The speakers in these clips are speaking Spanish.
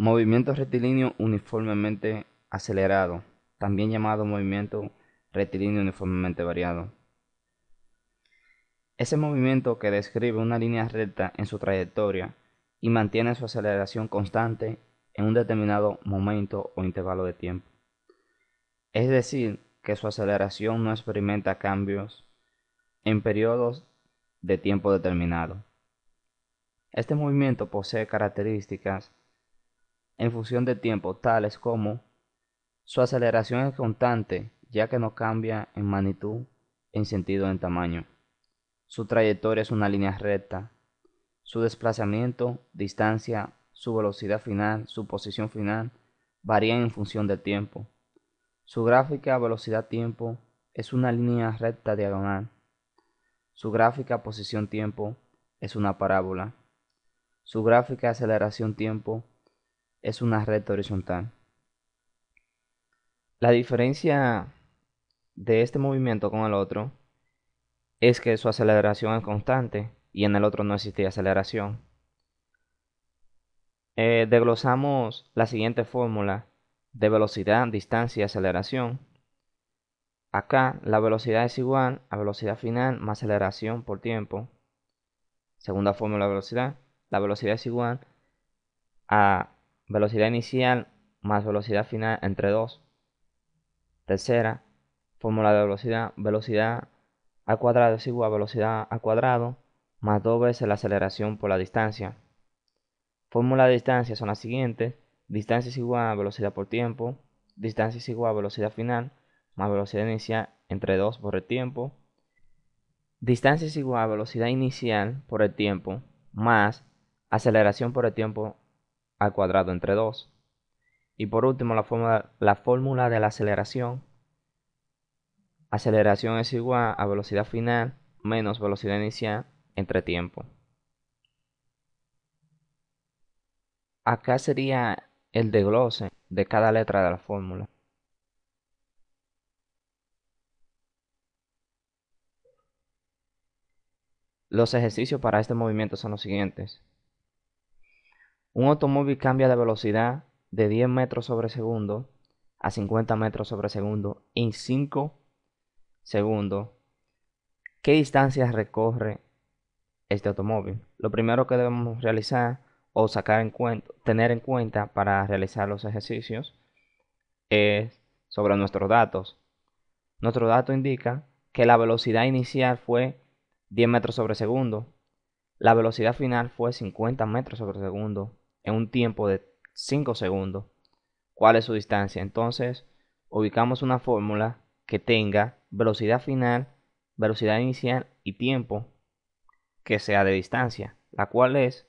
Movimiento rectilíneo uniformemente acelerado, también llamado movimiento rectilíneo uniformemente variado. Ese movimiento que describe una línea recta en su trayectoria y mantiene su aceleración constante en un determinado momento o intervalo de tiempo. Es decir, que su aceleración no experimenta cambios en periodos de tiempo determinado. Este movimiento posee características en función de tiempo tales como su aceleración es constante ya que no cambia en magnitud, en sentido en tamaño. Su trayectoria es una línea recta. Su desplazamiento, distancia, su velocidad final, su posición final varían en función del tiempo. Su gráfica velocidad-tiempo es una línea recta diagonal. Su gráfica posición-tiempo es una parábola. Su gráfica aceleración-tiempo es una recta horizontal. La diferencia de este movimiento con el otro es que su aceleración es constante y en el otro no existía aceleración. Eh, desglosamos la siguiente fórmula de velocidad, distancia y aceleración. Acá la velocidad es igual a velocidad final más aceleración por tiempo. Segunda fórmula de velocidad. La velocidad es igual a velocidad inicial más velocidad final entre 2. Tercera fórmula de velocidad. Velocidad al cuadrado es igual a velocidad al cuadrado más dos veces la aceleración por la distancia. Fórmula de distancia son las siguientes. Distancia es igual a velocidad por tiempo. Distancia es igual a velocidad final más velocidad inicial entre 2 por el tiempo. Distancia es igual a velocidad inicial por el tiempo más aceleración por el tiempo al cuadrado entre 2. Y por último, la fórmula, la fórmula de la aceleración. Aceleración es igual a velocidad final menos velocidad inicial entre tiempo. Acá sería el desglose de cada letra de la fórmula. Los ejercicios para este movimiento son los siguientes. Un automóvil cambia de velocidad de 10 metros sobre segundo a 50 metros sobre segundo en 5 segundos. ¿Qué distancia recorre este automóvil? Lo primero que debemos realizar o sacar en cuenta, tener en cuenta para realizar los ejercicios es sobre nuestros datos. Nuestro dato indica que la velocidad inicial fue 10 metros sobre segundo. La velocidad final fue 50 metros sobre segundo en un tiempo de 5 segundos. ¿Cuál es su distancia? Entonces, ubicamos una fórmula que tenga velocidad final, velocidad inicial y tiempo que sea de distancia, la cual es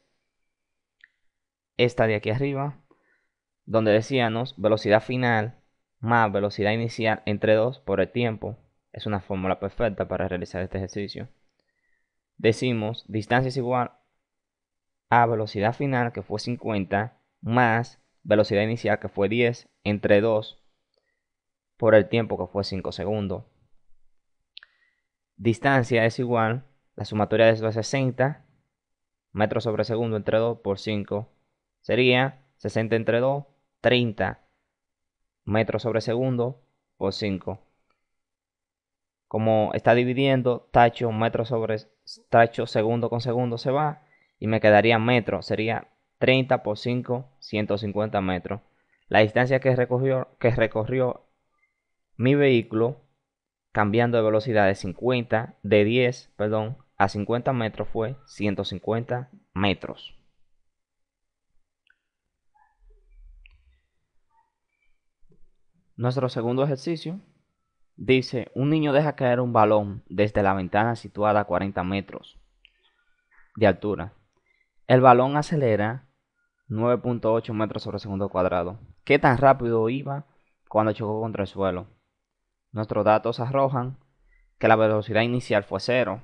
esta de aquí arriba, donde decíamos velocidad final más velocidad inicial entre 2 por el tiempo. Es una fórmula perfecta para realizar este ejercicio. Decimos distancia es igual a velocidad final que fue 50 más velocidad inicial que fue 10 entre 2 por el tiempo que fue 5 segundos. Distancia es igual, la sumatoria de eso 60 metros sobre segundo entre 2 por 5 sería 60 entre 2, 30 metros sobre segundo por 5. Como está dividiendo, tacho metro sobre tacho segundo con segundo se va y me quedaría metro, sería 30 por 5, 150 metros. La distancia que recorrió, que recorrió mi vehículo cambiando de velocidad de 50, de 10, perdón, a 50 metros fue 150 metros. Nuestro segundo ejercicio dice, un niño deja caer un balón desde la ventana situada a 40 metros de altura. El balón acelera 9.8 metros sobre segundo cuadrado. ¿Qué tan rápido iba cuando chocó contra el suelo? Nuestros datos arrojan que la velocidad inicial fue cero.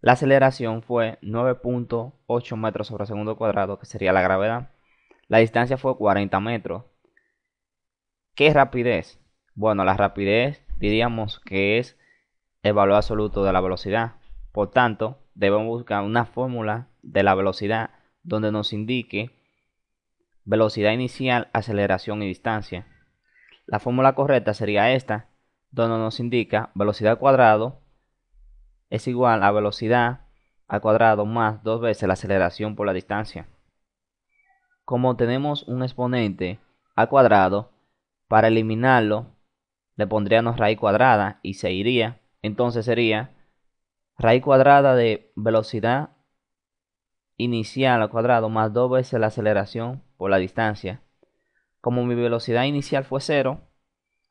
La aceleración fue 9.8 metros sobre segundo cuadrado, que sería la gravedad. La distancia fue 40 metros. ¿Qué rapidez? Bueno, la rapidez diríamos que es el valor absoluto de la velocidad. Por tanto, debemos buscar una fórmula de la velocidad donde nos indique velocidad inicial, aceleración y distancia. La fórmula correcta sería esta, donde nos indica velocidad al cuadrado es igual a velocidad al cuadrado más dos veces la aceleración por la distancia. Como tenemos un exponente al cuadrado, para eliminarlo le pondríamos raíz cuadrada y se iría. Entonces sería raíz cuadrada de velocidad inicial al cuadrado más dos veces la aceleración por la distancia. Como mi velocidad inicial fue 0,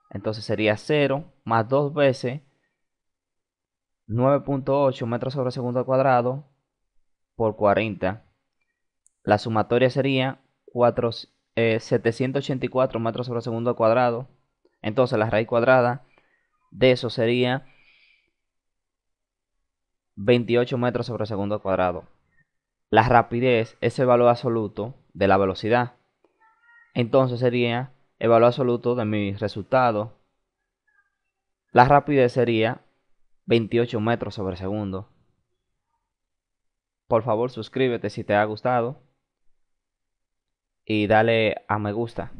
entonces sería 0 más dos veces 9.8 metros sobre segundo al cuadrado por 40. La sumatoria sería 4, 784 eh, metros sobre segundo al cuadrado. Entonces la raíz cuadrada de eso sería 28 metros sobre segundo cuadrado. La rapidez es el valor absoluto de la velocidad. Entonces sería el valor absoluto de mi resultado. La rapidez sería 28 metros sobre segundo. Por favor suscríbete si te ha gustado y dale a me gusta.